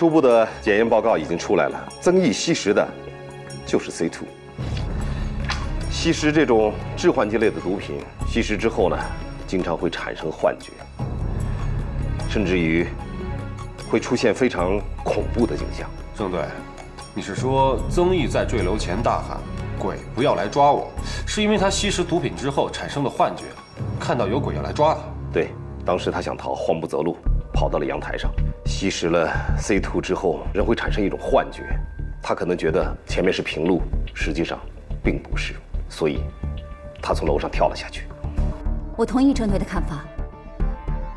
初步的检验报告已经出来了，曾毅吸食的，就是 C two。吸食这种致幻剂类的毒品，吸食之后呢，经常会产生幻觉，甚至于会出现非常恐怖的景象。郑队，你是说曾毅在坠楼前大喊“鬼不要来抓我”，是因为他吸食毒品之后产生的幻觉，看到有鬼要来抓他？对，当时他想逃，慌不择路，跑到了阳台上，吸食了 C two 之后，人会产生一种幻觉，他可能觉得前面是平路，实际上并不是。所以，他从楼上跳了下去。我同意郑队的看法。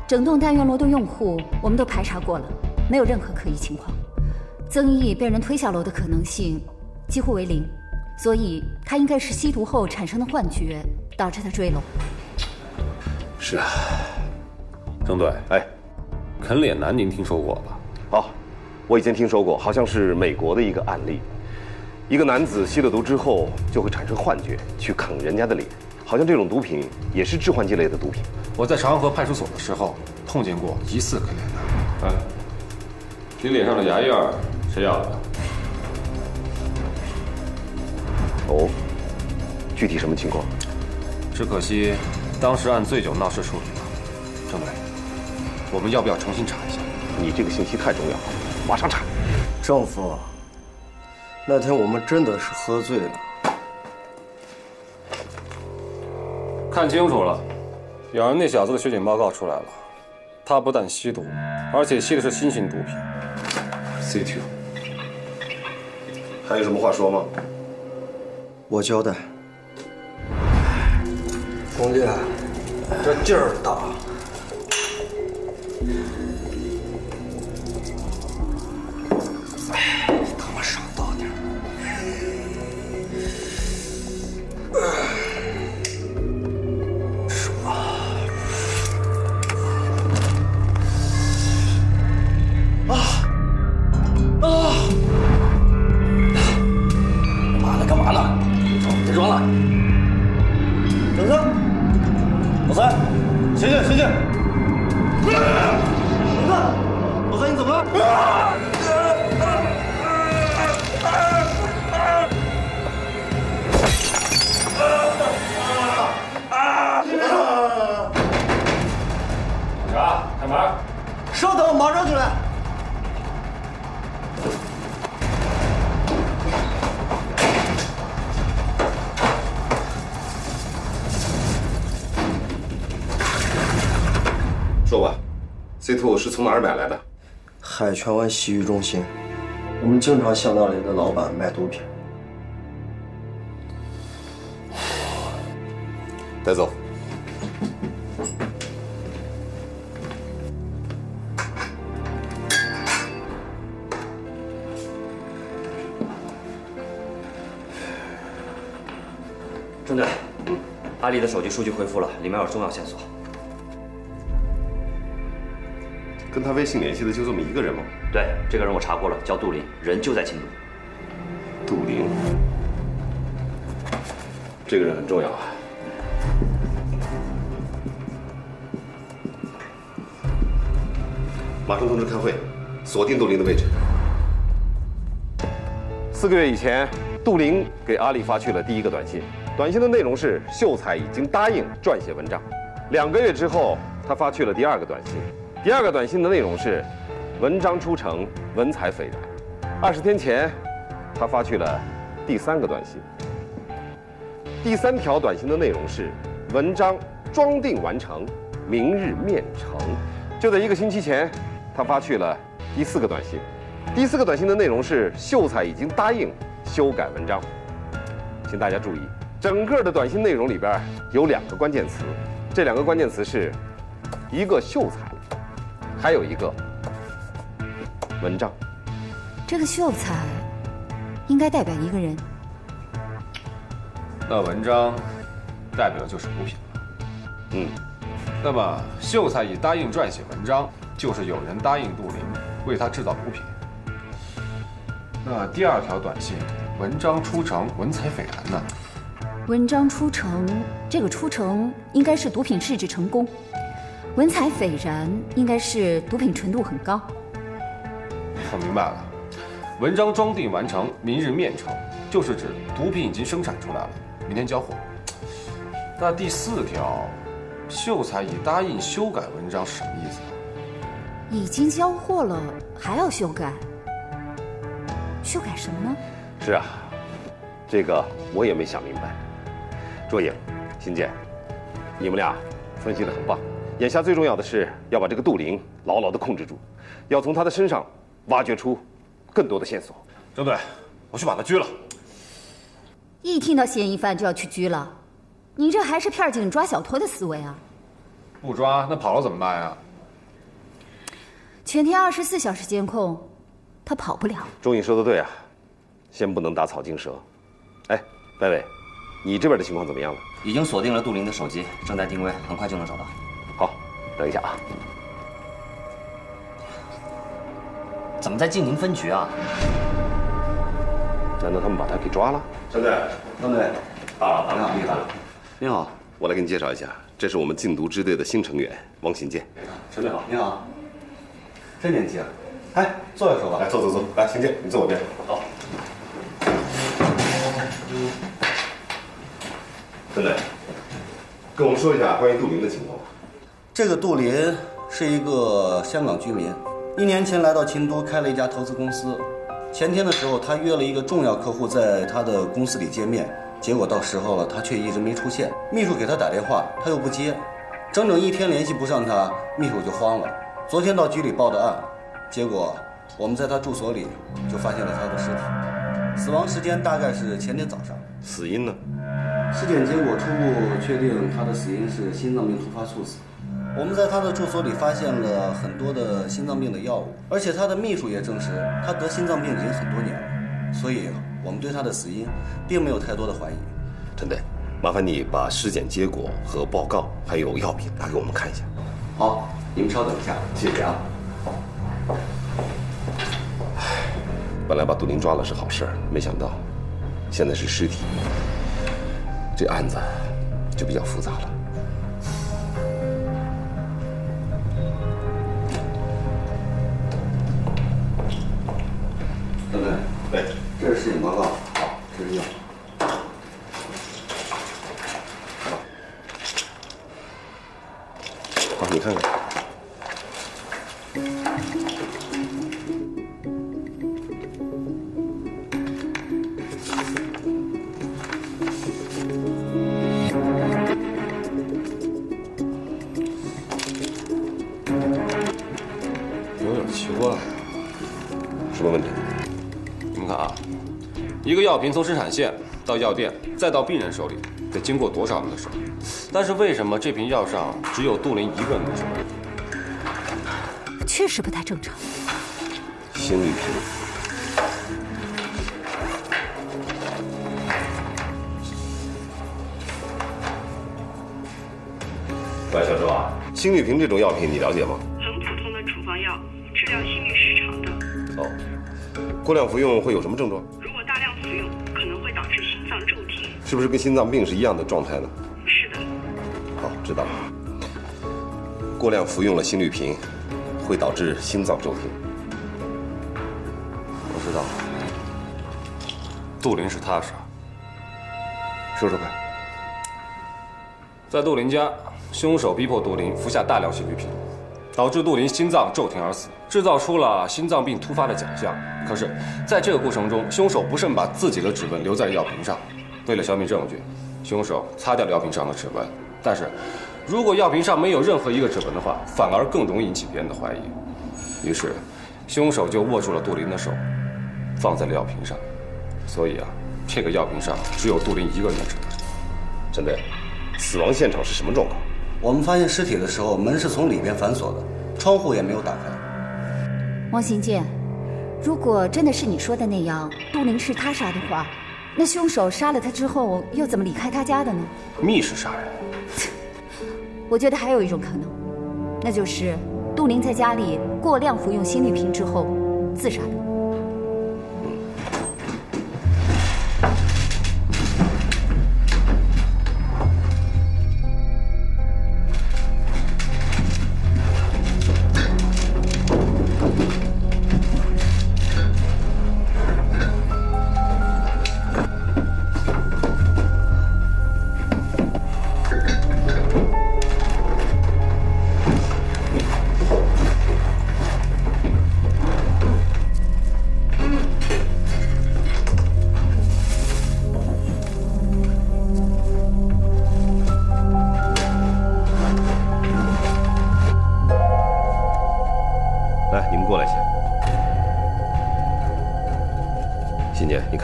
整栋单元楼的用户我们都排查过了，没有任何可疑情况。曾毅被人推下楼的可能性几乎为零，所以他应该是吸毒后产生的幻觉导致他坠楼。是啊，郑队，哎，啃脸男您听说过吧？哦，我以前听说过，好像是美国的一个案例。一个男子吸了毒之后就会产生幻觉，去啃人家的脸，好像这种毒品也是致幻剂类的毒品。我在长河派出所的时候碰见过疑似啃脸男。哎，你脸上的牙印谁要的？哦，具体什么情况？只可惜当时按醉酒闹事处理了。郑队，我们要不要重新查一下？你这个信息太重要了，马上查。政府。那天我们真的是喝醉了，看清楚了，养人那小子的血检报告出来了，他不但吸毒，而且吸的是新型毒品，C two。还有什么话说吗？我交代，兄弟，这劲儿大。Yeah. 从哪儿买来的？海泉湾洗浴中心，我们经常向那里的老板买毒品。带走。郑队，阿丽的手机数据恢复了，里面有重要线索。跟他微信联系的就这么一个人吗？对，这个人我查过了，叫杜林，人就在青都。杜林，这个人很重要啊！马上通知开会，锁定杜林的位置。四个月以前，杜林给阿丽发去了第一个短信，短信的内容是秀才已经答应撰写文章。两个月之后，他发去了第二个短信。第二个短信的内容是：文章出城，文采斐然。二十天前，他发去了第三个短信。第三条短信的内容是：文章装订完成，明日面呈。就在一个星期前，他发去了第四个短信。第四个短信的内容是：秀才已经答应修改文章。请大家注意，整个的短信内容里边有两个关键词，这两个关键词是一个秀才。还有一个文章，这个秀才应该代表一个人。那文章代表就是毒品了。嗯，那么秀才已答应撰写文章，就是有人答应杜林为他制造毒品。那第二条短信，文章出城，文采斐然呢？文章出城，这个出城应该是毒品试制成功。文采斐然，应该是毒品纯度很高。我明白了，文章装订完成，明日面呈，就是指毒品已经生产出来了，明天交货。那第四条，秀才已答应修改文章是什么意思？已经交货了，还要修改？修改什么呢？是啊，这个我也没想明白。卓颖、秦剑，你们俩分析的很棒。眼下最重要的是要把这个杜林牢牢的控制住，要从他的身上挖掘出更多的线索。郑队，我去把他拘了。一听到嫌疑犯就要去拘了，你这还是片警抓小偷的思维啊！不抓那跑了怎么办呀？全天二十四小时监控，他跑不了。钟颖说的对啊，先不能打草惊蛇。哎，白伟，你这边的情况怎么样了？已经锁定了杜林的手机，正在定位，很快就能找到。好，等一下啊。怎么在晋宁分局啊？难道他们把他给抓了？陈队，张队，大佬，大佬，你好，你好，我来给你介绍一下，这是我们禁毒支队的新成员王新建。陈队好，你好，真年轻。哎，坐下说吧。来，坐坐坐，来，新建，你坐我边。好。陈队，跟我们说一下关于杜明的情况吧。这个杜林是一个香港居民，一年前来到秦都开了一家投资公司。前天的时候，他约了一个重要客户在他的公司里见面，结果到时候了，他却一直没出现。秘书给他打电话，他又不接，整整一天联系不上他，秘书就慌了。昨天到局里报的案，结果我们在他住所里就发现了他的尸体，死亡时间大概是前天早上。死因呢？尸检结果初步确定他的死因是心脏病突发猝死。我们在他的住所里发现了很多的心脏病的药物，而且他的秘书也证实他得心脏病已经很多年了，所以我们对他的死因并没有太多的怀疑。陈队，麻烦你把尸检结果和报告还有药品拿给我们看一下。好，你们稍等一下，谢谢啊。本来把杜林抓了是好事，没想到现在是尸体，这案子就比较复杂了。药品从生产线到药店，再到病人手里，得经过多少人的手？但是为什么这瓶药上只有杜林一个人的手？确实不太正常。心率瓶。喂，小周啊，心率瓶这种药品你了解吗？很普通的处方药，治疗心律失常的。哦，过量服用会有什么症状？是不是跟心脏病是一样的状态呢？是的，好，知道了。过量服用了心律平，会导致心脏骤停。我知道了，杜林是他杀。说说看。在杜林家，凶手逼迫杜林服下大量心律平，导致杜林心脏骤停而死，制造出了心脏病突发的假象。可是，在这个过程中，凶手不慎把自己的指纹留在了药瓶上。为了消灭证据，凶手擦掉了药瓶上的指纹。但是，如果药瓶上没有任何一个指纹的话，反而更容易引起别人的怀疑。于是，凶手就握住了杜林的手，放在了药瓶上。所以啊，这个药瓶上只有杜林一个人的指纹。陈队，死亡现场是什么状况？我们发现尸体的时候，门是从里边反锁的，窗户也没有打开。王行健，如果真的是你说的那样，杜林是他杀的话，那凶手杀了他之后又怎么离开他家的呢？密室杀人，我觉得还有一种可能，那就是杜林在家里过量服用心律平之后自杀的。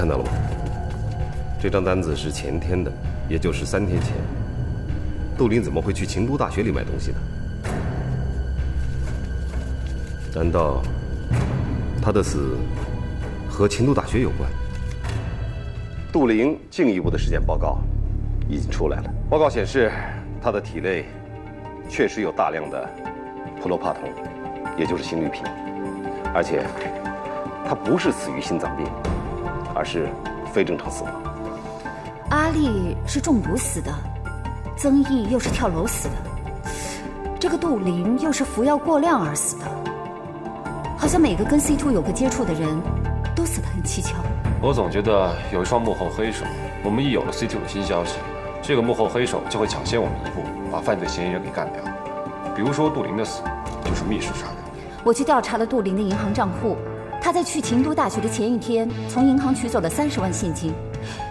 看到了吗？这张单子是前天的，也就是三天前。杜林怎么会去秦都大学里买东西呢？难道他的死和秦都大学有关？杜林进一步的尸检报告已经出来了，报告显示他的体内确实有大量的普罗帕酮，也就是心律平，而且他不是死于心脏病，而是非正常死亡。阿丽是中毒死的，曾毅又是跳楼死的，这个杜林又是服药过量而死的，好像每个跟 C two 有过接触的人都死得很蹊跷。我总觉得有一双幕后黑手，我们一有了 C two 的新消息，这个幕后黑手就会抢先我们一步，把犯罪嫌疑人给干掉。比如说杜林的死，就是密室杀人。我去调查了杜林的银行账户，他在去秦都大学的前一天，从银行取走了三十万现金。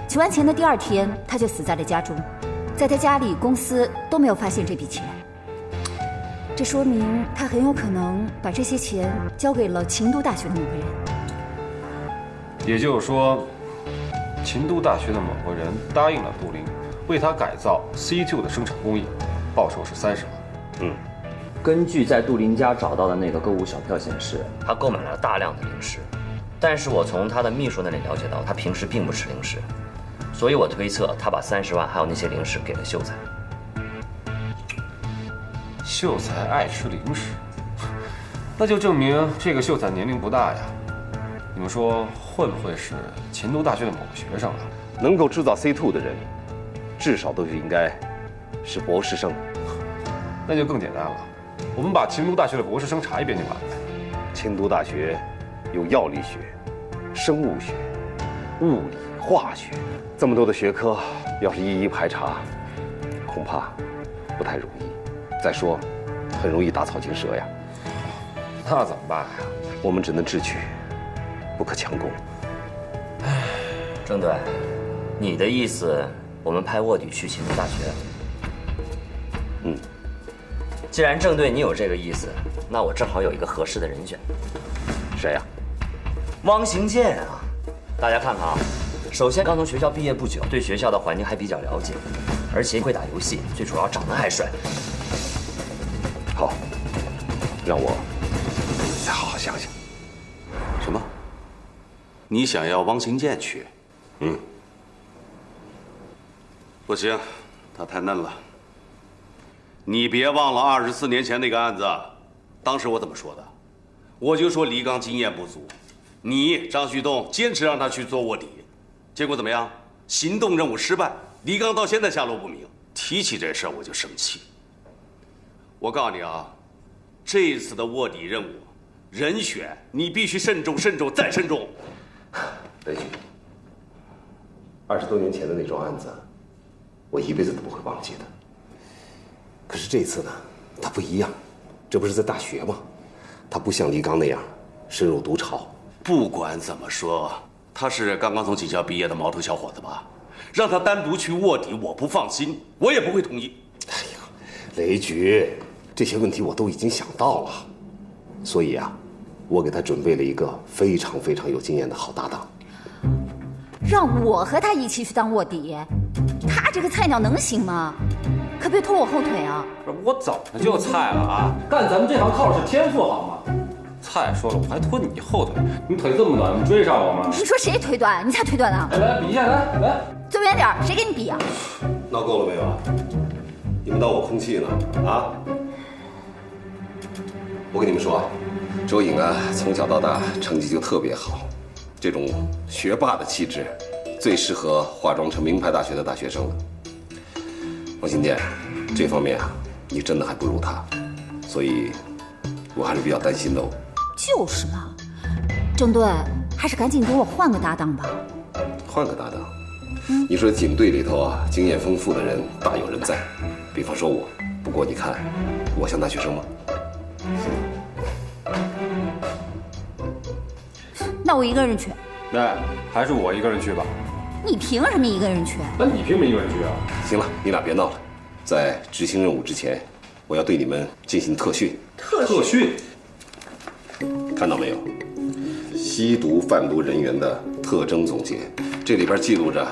取完钱的第二天，他就死在了家中，在他家里、公司都没有发现这笔钱。这说明他很有可能把这些钱交给了秦都大学的某个人。也就是说，秦都大学的某个人答应了杜林，为他改造 C2 的生产工艺，报酬是三十万。嗯，根据在杜林家找到的那个购物小票显示，他购买了大量的零食，但是我从他的秘书那里了解到，他平时并不吃零食，所以我推测他把三十万还有那些零食给了秀才。秀才爱吃零食，那就证明这个秀才年龄不大呀。你们说会不会是秦都大学的某个学生啊？能够制造 C two 的人，至少都是应该是博士生。那就更简单了，我们把秦都大学的博士生查一遍就完了。秦都大学有药理学、生物学、物理、化学这么多的学科，要是一一排查，恐怕不太容易。再说，很容易打草惊蛇呀。那怎么办呀？我们只能智取，不可强攻。郑队，你的意思，我们派卧底去秦都大学？嗯。既然郑队你有这个意思，那我正好有一个合适的人选。谁呀？汪行健啊！大家看看啊，首先刚从学校毕业不久，对学校的环境还比较了解，而且会打游戏，最主要长得还帅。好，让我再好好想想。什么？你想要汪行健去？嗯。不行，他太嫩了。你别忘了二十四年前那个案子，当时我怎么说的？我就说黎刚经验不足，你张旭东坚持让他去做卧底，结果怎么样？行动任务失败，黎刚到现在下落不明。提起这事儿我就生气。我告诉你啊，这一次的卧底任务人选你必须慎重、慎重再慎重。雷局，二十多年前的那桩案子，我一辈子都不会忘记的。可是这次呢，他不一样，这不是在大学吗？他不像李刚那样深入毒巢。不管怎么说，他是刚刚从警校毕业的毛头小伙子吧？让他单独去卧底，我不放心，我也不会同意。哎呀，雷局，这些问题我都已经想到了，所以啊，我给他准备了一个非常非常有经验的好搭档。让我和他一起去当卧底，他这个菜鸟能行吗？可别拖我后腿啊！不是我怎么就菜了啊？干咱们这行靠的是天赋好吗？菜说了，我还拖你后腿？你腿这么短，你追上我吗？你说谁腿短？你才腿短呢！来来，比一下，来来，走远点，谁跟你比啊？闹够了没有啊？你们当我空气呢？啊？我跟你们说啊，周颖啊，从小到大成绩就特别好，这种学霸的气质，最适合化妆成名牌大学的大学生了。王新建，这方面啊，你真的还不如他，所以，我还是比较担心的哦。就是嘛，郑队，还是赶紧给我换个搭档吧。换个搭档？你说警队里头啊，经验丰富的人大有人在，比方说我。不过你看，我像大学生吗？那我一个人去。那还是我一个人去吧。你凭什么一个人去？那你凭什么一个人去啊？行了，你俩别闹了，在执行任务之前，我要对你们进行特训。特训？看到没有？吸毒贩毒人员的特征总结，这里边记录着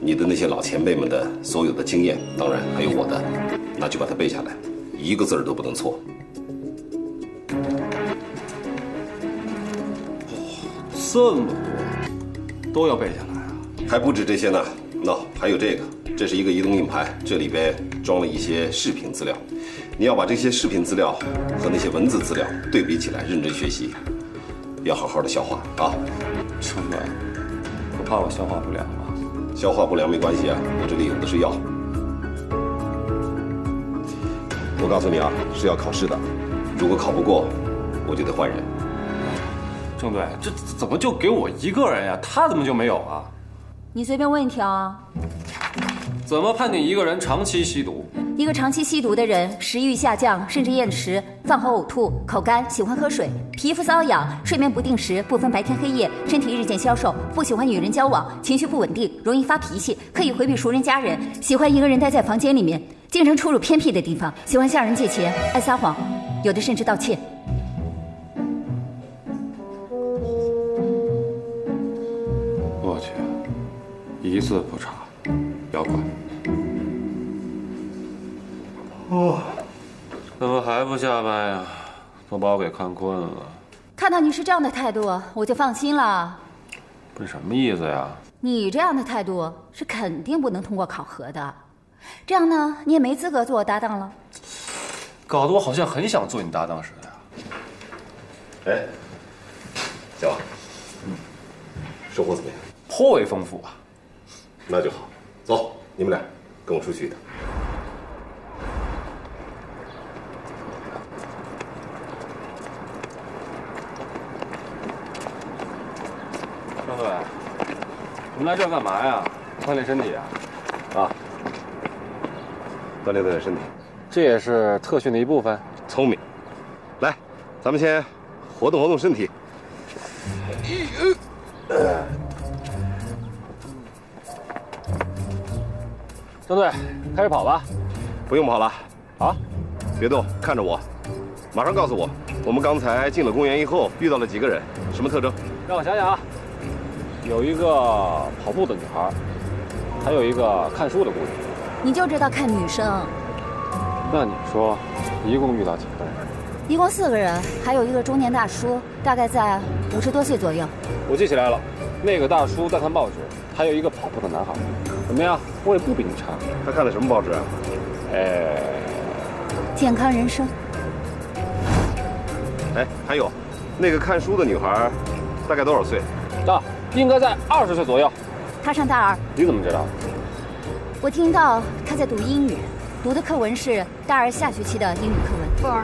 你的那些老前辈们的所有的经验，当然还有我的，那就把它背下来，一个字儿都不能错。这么多，都要背下来啊！还不止这些呢，喏，还有这个，这是一个移动硬盘，这里边装了一些视频资料，你要把这些视频资料和那些文字资料对比起来，认真学习，要好好的消化啊！程队，不怕我消化不良吗？消化不良没关系啊，我这里有的是药。我告诉你啊，是要考试的，如果考不过，我就得换人。郑队，这怎么就给我一个人呀？他怎么就没有啊？你随便问一条啊。怎么判定一个人长期吸毒？一个长期吸毒的人，食欲下降，甚至厌食，饭后呕吐，口干，喜欢喝水，皮肤瘙痒，睡眠不定时，不分白天黑夜，身体日渐消瘦，不喜欢与人交往，情绪不稳定，容易发脾气，刻意回避熟人家人，喜欢一个人待在房间里面，经常出入偏僻的地方，喜欢向人借钱，爱撒谎，有的甚至盗窃。一次不差，要管。哦，怎么还不下班呀？都把我给看困了。看到你是这样的态度，我就放心了。不是什么意思呀？你这样的态度是肯定不能通过考核的，这样呢，你也没资格做我搭档了。搞得我好像很想做你搭档似的呀。哎，小王，嗯，收获怎么样？颇为丰富啊。那就好，走，你们俩跟我出去一趟。张队，你们来这儿干嘛呀？锻炼身体啊？啊，锻炼锻炼身体，这也是特训的一部分。聪明。来，咱们先活动活动身体。张队，开始跑吧。不用跑了，啊？别动，看着我，马上告诉我，我们刚才进了公园以后遇到了几个人，什么特征？让我想想啊，有一个跑步的女孩，还有一个看书的姑娘。你就知道看女生，那你说，一共遇到几个人？一共四个人，还有一个中年大叔，大概在五十多岁左右。我记起来了，那个大叔在看报纸，还有一个跑步的男孩。怎么样？我也不比你差。他看的什么报纸啊？哎，健康人生，哎，还有，那个看书的女孩，大概多少岁？啊应该在二十岁左右。她上大二，你怎么知道？我听到她在读英语，读的课文是大二下学期的英语课文。for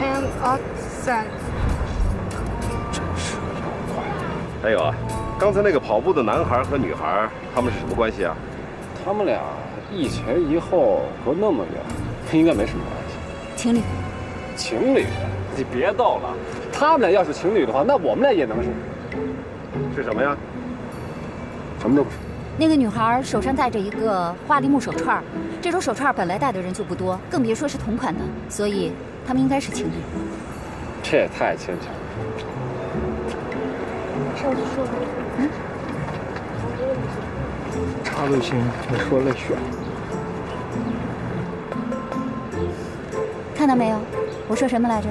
him outside. 还有啊，刚才那个跑步的男孩和女孩，他们是什么关系啊？他们俩一前一后隔那么远，应该没什么关系。情侣，情侣？你别逗了，他们俩要是情侣的话，那我们俩也能是？是什么呀？什么都不是。那个女孩手上戴着一个花梨木手串，这种手串本来戴的人就不多，更别说是同款的，所以他们应该是情侣。这也太牵强了。上次说的，查都行，你说了选。看到没有？我说什么来着？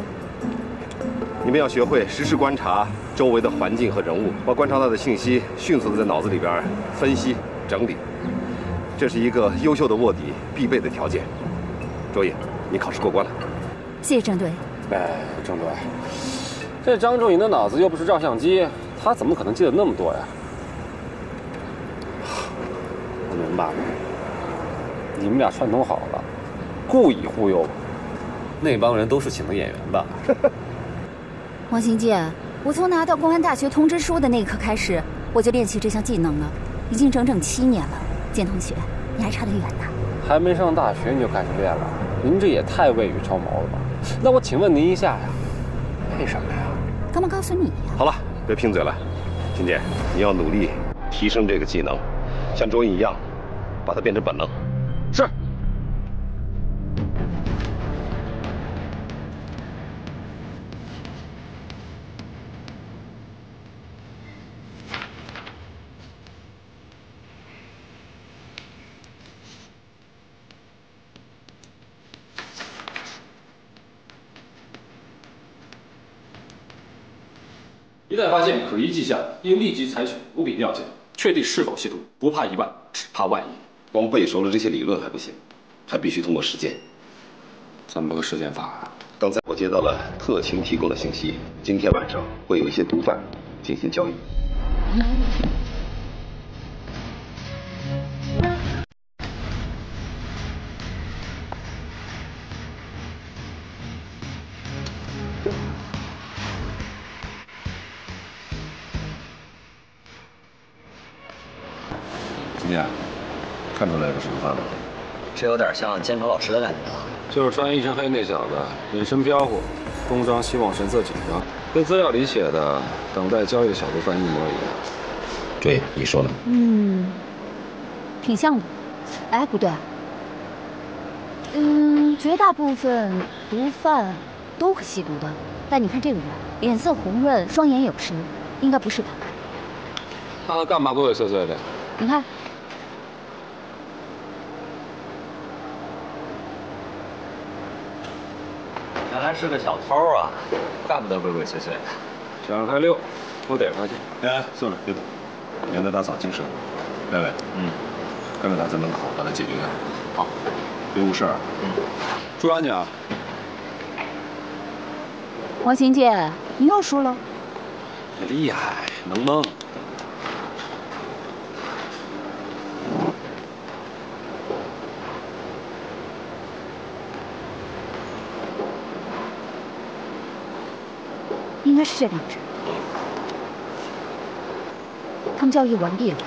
你们要学会实时观察周围的环境和人物，把观察到的信息迅速的在脑子里边分析整理。这是一个优秀的卧底必备的条件。周毅，你考试过关了。谢谢郑队。哎，郑队，这张仲颖的脑子又不是照相机，他怎么可能记得那么多呀？我明白了，你们俩串通好了，故意忽悠我。那帮人都是请的演员吧？王行健，我从拿到公安大学通知书的那一刻开始，我就练习这项技能了，已经整整七年了。建同学，你还差得远呢。还没上大学你就开始练了，您这也太未雨绸缪了吧？那我请问您一下呀，为什么呀？干嘛告诉你呀？好了，别贫嘴了，金姐，你要努力提升这个技能，像周毅一样，把它变成本能。一旦发现可疑迹象，应立即采取毒品调检，确定是否吸毒。不怕一万，只怕万一。光背熟了这些理论还不行，还必须通过实践。怎么个实践法啊？刚才我接到了特勤提供的信息，今天晚上会有一些毒贩进行交易。今这有点像监考老师的感觉。就是穿一身黑那小子，眼神飘忽，东张西望，神色紧张，跟资料里写的等待交易的小毒贩一模一样。对，你说的？嗯，挺像的。哎，不对，嗯，绝大部分毒贩都会吸毒的。但你看这个人，脸色红润，双眼有神，应该不是他。他干嘛鬼鬼祟祟的？你看，是个小偷啊，怪不得鬼鬼祟祟的。想太溜，我逮他去。哎，算了，别动，免得打草惊蛇。赖伟，嗯，看看他在门口，把他解决掉。好，别误事儿。嗯，注意安全啊！王行健，你又输了。厉害，能蒙。该是这两只。他们交易完毕了。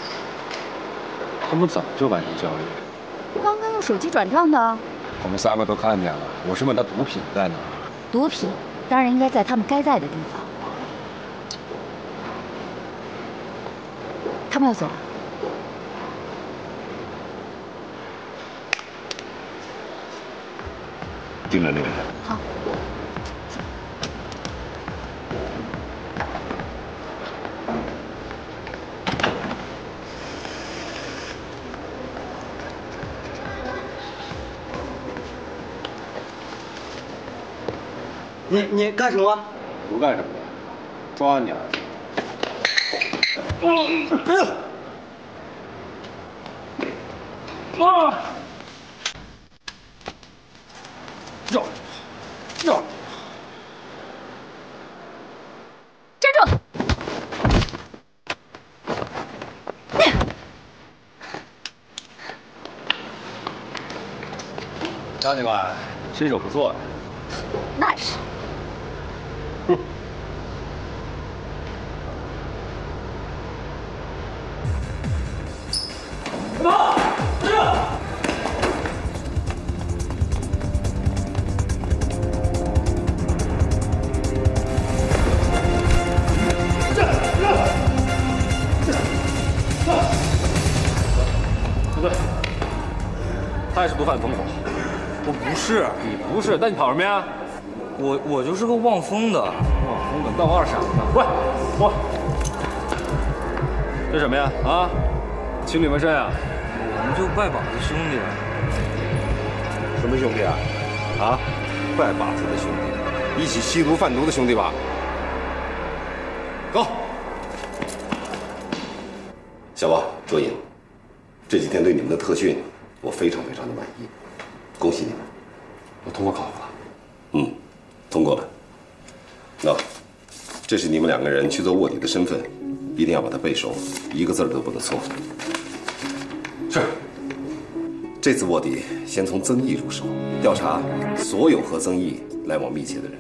他们怎么就完成交易？刚刚用手机转账的。我们三个都看见了。我是问他毒品在哪？毒品当然应该在他们该在的地方。他们要走了。盯着那个人。好。你你干什么？不干什么，抓你啊！啊！绕绕！站住！张警官，身手不错呀。那是。那你跑什么呀？我我就是个望风的。望风的，当我二傻子呢？过来，过。这什么呀？啊，情侣纹身啊？我们就拜把子兄弟。什么兄弟啊？啊，拜把子的兄弟，一起吸毒贩毒的兄弟吧？走。小王、卓颖，这几天对你们的特训，我非常非常的满意，恭喜你们，我通过考核了。嗯，通过了。那，这是你们两个人去做卧底的身份，一定要把它背熟，一个字都不能错。是。这次卧底先从曾毅入手，调查所有和曾毅来往密切的人。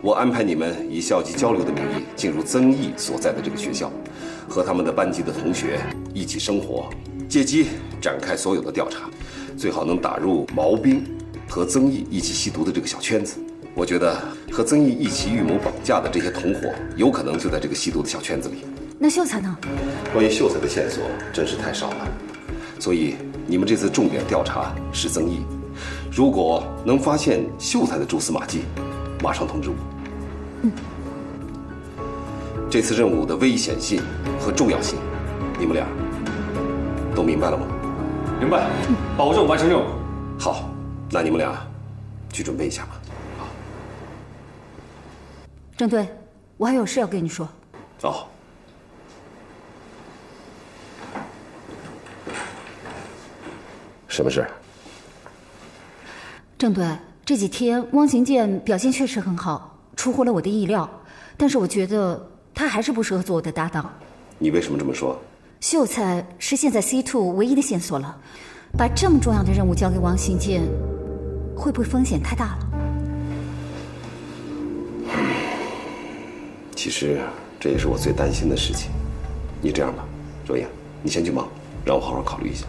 我安排你们以校级交流的名义进入曾毅所在的这个学校，和他们的班级的同学一起生活，借机展开所有的调查，最好能打入毛兵和曾毅一起吸毒的这个小圈子。我觉得和曾毅一起预谋绑架的这些同伙，有可能就在这个吸毒的小圈子里。那秀才呢？关于秀才的线索真是太少了，所以你们这次重点调查是曾毅。如果能发现秀才的蛛丝马迹，马上通知我。嗯。这次任务的危险性和重要性，你们俩都明白了吗？明白，保证完成任务。好，那你们俩去准备一下吧。好郑队，我还有事要跟你说。走。什么事？郑队，这几天汪行健表现确实很好，出乎了我的意料。但是我觉得他还是不适合做我的搭档。你为什么这么说？秀才是现在 C two 唯一的线索了，把这么重要的任务交给汪行健，会不会风险太大了？其实这也是我最担心的事情。你这样吧，周颖，你先去忙，让我好好考虑一下。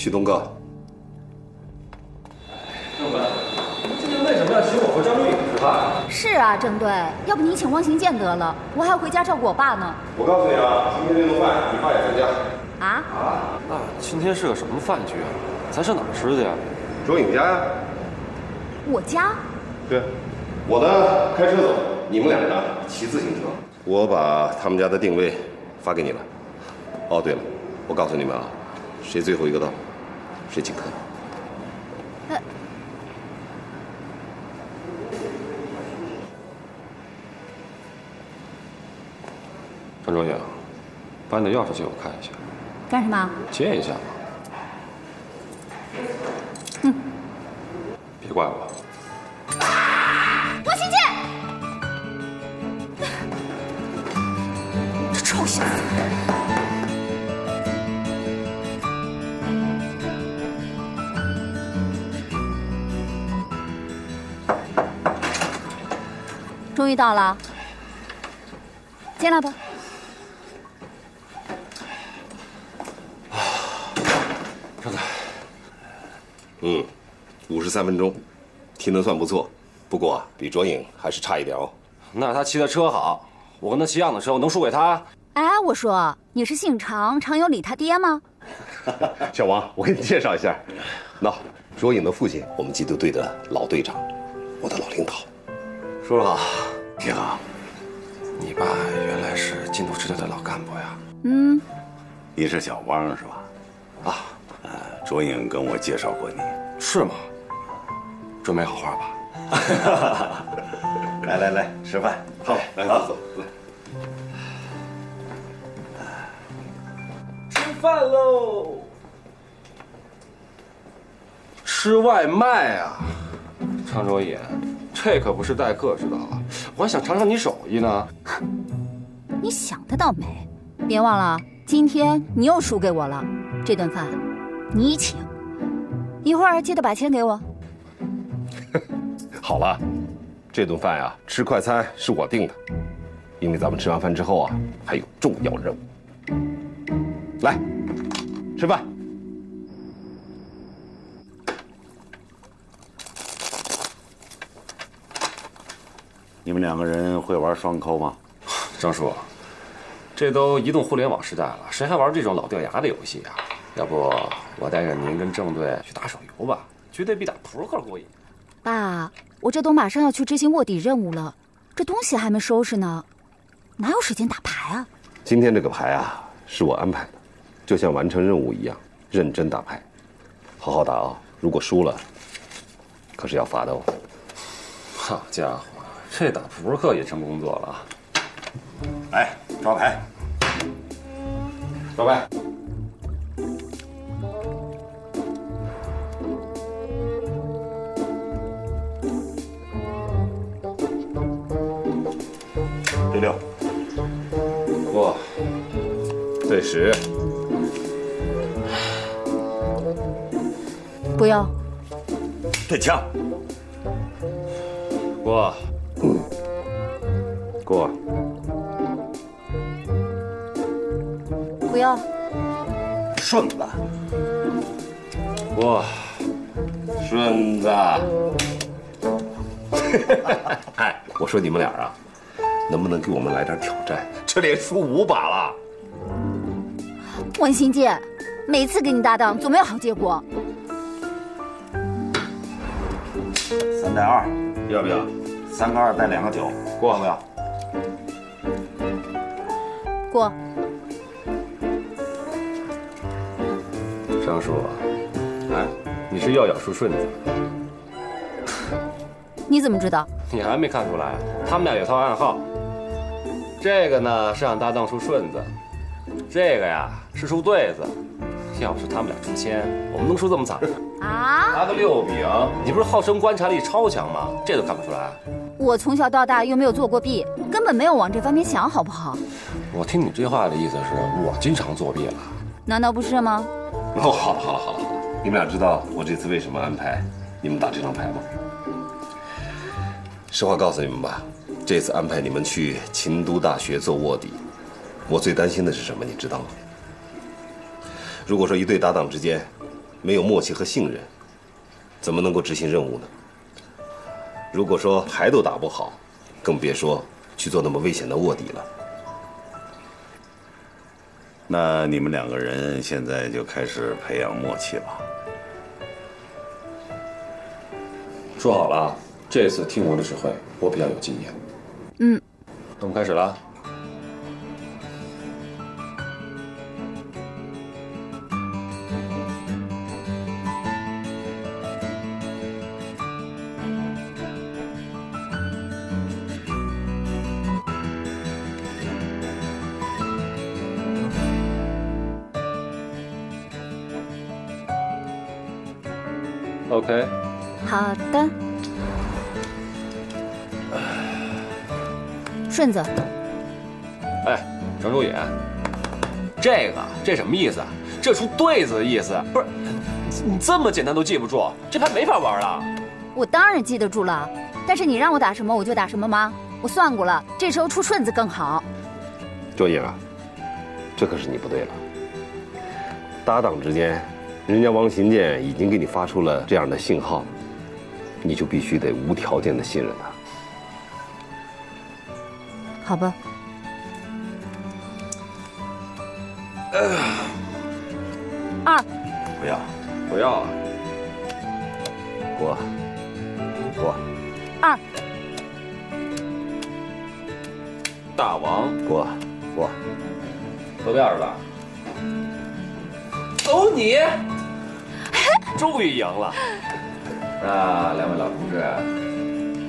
旭东哥。郑队，今天为什么要请我和张若影吃饭？是啊，郑队，要不你请汪行健得了，我还要回家照顾我爸呢。我告诉你啊，今天这顿饭你爸也参加。啊？啊？那今天是个什么饭局啊？咱上哪儿吃去呀？周颖家呀。我家？对，我呢开车走，你们俩呢骑自行车。我把他们家的定位发给你了。哦，对了，我告诉你们啊。谁最后一个到，谁请客。张卓颖，把你的钥匙借我看一下。干什么？借一下嘛。嗯。别怪我。终于到了，进来吧。张队，嗯，五十三分钟，体能算不错，不过比卓颖还是差一点哦。那是他骑的车好，我跟他骑样的时候能输给他？哎，我说你是姓常，常有理他爹吗？小王，我给你介绍一下，那卓颖的父亲，我们缉毒队的老队长，我的老领导。叔叔好。你好，你爸原来是禁毒支队的老干部呀。嗯，你是小汪是吧？啊，呃，卓颖跟我介绍过你，是吗？准备好话吧？来来来，吃饭。好，来走走。吃饭喽！吃外卖啊，常卓颖。这可不是待客知道啊！我还想尝尝你手艺呢。你想得倒美！别忘了，今天你又输给我了。这顿饭你请，一会儿记得把钱给我。好了，这顿饭呀，吃快餐是我定的，因为咱们吃完饭之后啊，还有重要任务。来，吃饭。你们两个人会玩双扣吗？张叔，这都移动互联网时代了，谁还玩这种老掉牙的游戏啊？要不我带着您跟郑队去打手游吧，绝对比打扑克过瘾。爸，我这都马上要去执行卧底任务了，这东西还没收拾呢，哪有时间打牌啊？今天这个牌啊，是我安排的，就像完成任务一样，认真打牌，好好打啊！如果输了，可是要罚的哦。好家伙！这打扑克也成工作了，来抓牌，抓牌，对六，过，对十，不要，对枪，过。顺子，哇，顺子。哎，我说你们俩啊，能不能给我们来点挑战？这连输五把了。万新建，每次跟你搭档总没有好结果。三带二，要不要？三个二带两个九，过要不要？过。张叔，哎，你是要咬出顺子？你怎么知道？你还没看出来？他们俩有套暗号。这个呢是让搭档出顺子，这个呀是出对子。要不是他们俩出千，我们能输这么惨啊？拿个六饼，你不是号称观察力超强吗？这都看不出来？我从小到大又没有作过弊，根本没有往这方面想，好不好？我听你这话的意思是我经常作弊了？难道不是吗？哦，好了好了好了，你们俩知道我这次为什么安排你们打这张牌吗？实话告诉你们吧，这次安排你们去秦都大学做卧底，我最担心的是什么？你知道吗？如果说一对搭档之间没有默契和信任，怎么能够执行任务呢？如果说牌都打不好，更别说去做那么危险的卧底了。那你们两个人现在就开始培养默契吧。说好了，这次听我的指挥，我比较有经验。嗯，那我们开始了。OK，好的。顺子，哎，张周野，这个这什么意思？这出对子的意思不是？你这么简单都记不住，这牌没法玩了。我当然记得住了，但是你让我打什么我就打什么吗？我算过了，这时候出顺子更好。周颖啊，这可是你不对了。搭档之间，人家王行健已经给你发出了这样的信号，你就必须得无条件的信任他。好吧。二。不要，不要啊！过，过。二。大王过，过。投票是吧？走你！终于赢了。那两位老同志，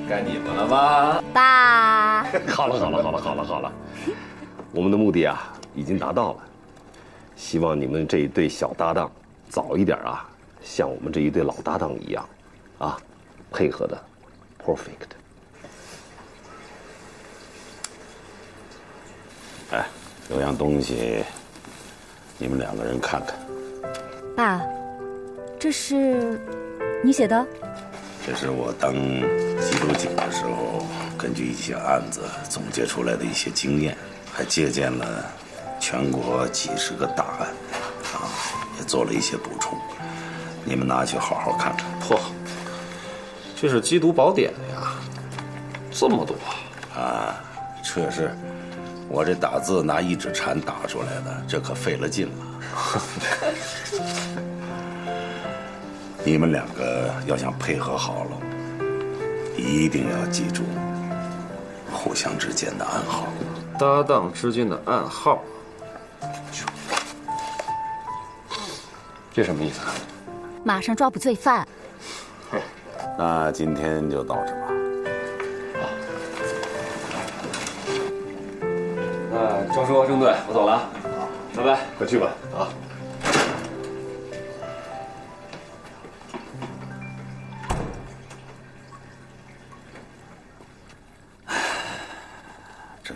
该你们了吧？爸。好了好了好了好了好了，我们的目的啊已经达到了，希望你们这一对小搭档早一点啊，像我们这一对老搭档一样，啊，配合的 perfect。哎，有样东西，你们两个人看看。爸，这是你写的？这是我当缉毒警的时候，根据一些案子总结出来的一些经验，还借鉴了全国几十个大案，啊，也做了一些补充。你们拿去好好看看。嚯，这是缉毒宝典呀，这么多啊！这是我这打字拿一指禅打出来的，这可费了劲了。你们两个要想配合好了，一定要记住互相之间的暗号。搭档之间的暗号，这什么意思？马上抓捕罪犯。那今天就到这吧。那张叔、郑队，我走了，拜拜，快去吧，啊。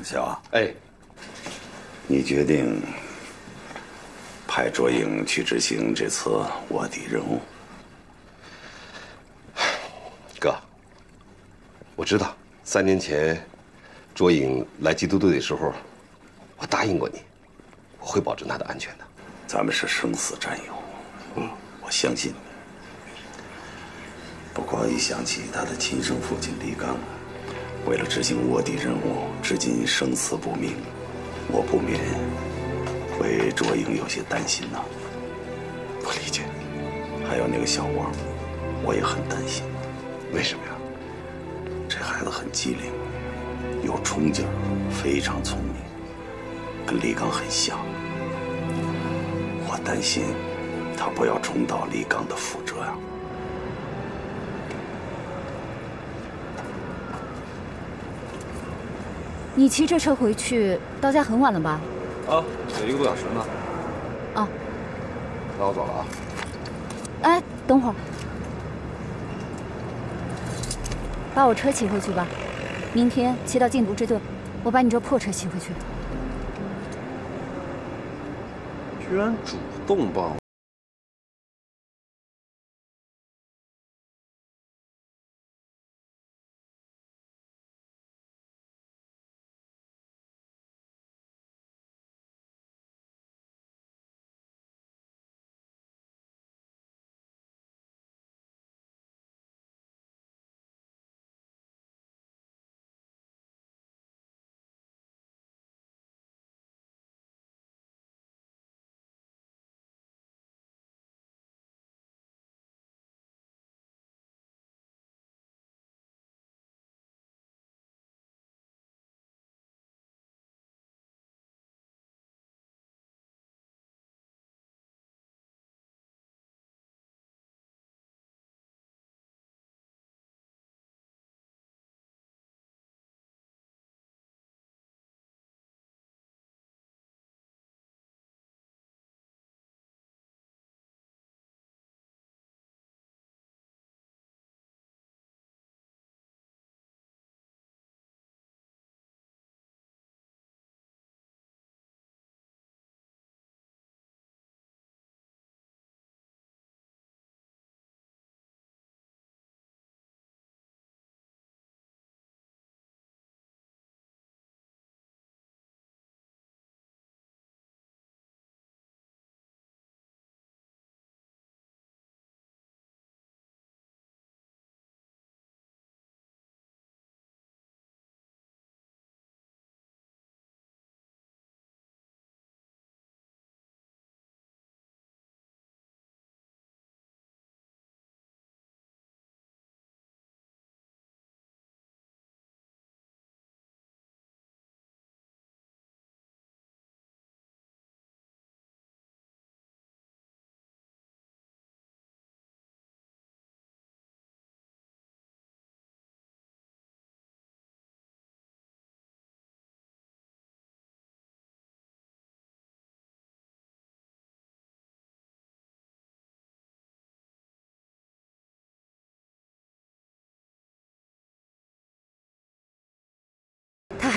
郑潇，哎，你决定派卓颖去执行这次卧底任务。哥，我知道三年前卓颖来缉毒队的时候，我答应过你，我会保证她的安全的。咱们是生死战友，嗯，我相信你。不过一想起他的亲生父亲李刚，为了执行卧底任务，至今生死不明，我不免为卓颖有些担心呐。我理解。还有那个小王，我也很担心。为什么呀？这孩子很机灵，有冲劲儿，非常聪明，跟李刚很像。我担心他不要重蹈李刚的覆辙呀。你骑这车回去，到家很晚了吧？啊，有一个多小时呢。啊，那我走了啊。哎，等会儿，把我车骑回去吧。明天骑到禁毒支队，我把你这破车骑回去。居然主动帮我。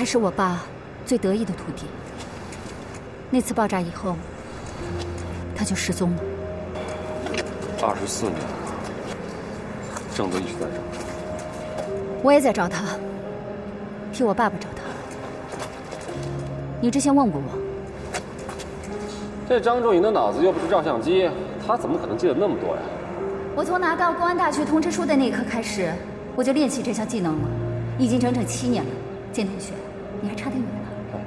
还是我爸最得意的徒弟。那次爆炸以后，他就失踪了。二十四年了，郑德一直在找。我也在找他，替我爸爸找他。你之前问过我，这张仲颖的脑子又不是照相机，他怎么可能记得那么多呀？我从拿到公安大学通知书的那一刻开始，我就练习这项技能了，已经整整七年了。剑同学，你还差得远呢。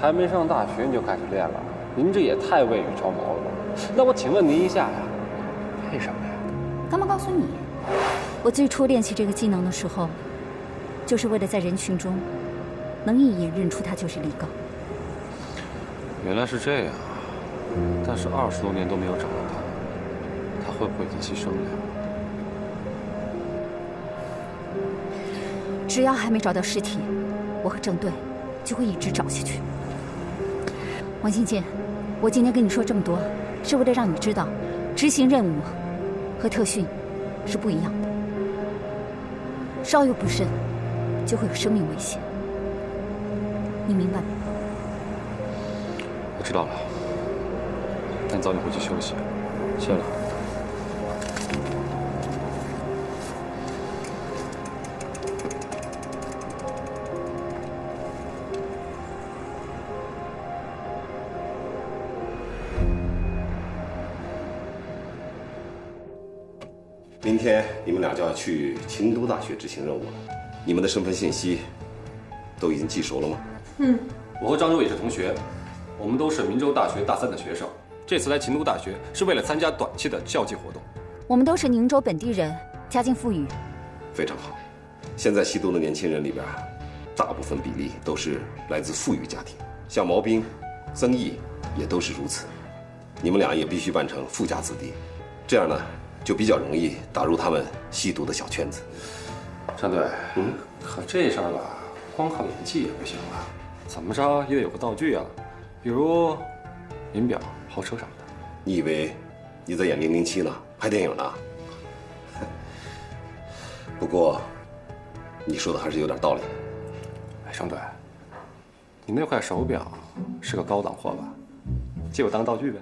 还没上大学你就开始练了，您这也太未雨绸缪了吧？那我请问您一下呀，为什么呀？干嘛告诉你？我最初练习这个技能的时候，就是为了在人群中能一眼认出他就是李刚。原来是这样，但是二十多年都没有找到他，他会不会已经牺牲了？只要还没找到尸体，我和郑队就会一直找下去。王新建，我今天跟你说这么多，是为了让你知道，执行任务和特训是不一样的。稍有不慎，就会有生命危险。你明白吗？我知道了。那你早点回去休息。谢了。就要去秦都大学执行任务了，你们的身份信息都已经记熟了吗？嗯，我和张周也是同学，我们都是明州大学大三的学生。这次来秦都大学是为了参加短期的校际活动。我们都是宁州本地人，家境富裕，非常好。现在吸毒的年轻人里边，大部分比例都是来自富裕家庭，像毛兵、曾毅也都是如此。你们俩也必须扮成富家子弟，这样呢，就比较容易打入他们吸毒的小圈子。张队，嗯，可这事儿吧，光靠演技也不行啊，怎么着也得有个道具啊，比如银表、豪车什么的。你以为你在演《零零七》呢，拍电影呢？不过，你说的还是有点道理。哎，张队，你那块手表是个高档货吧？借我当道具呗。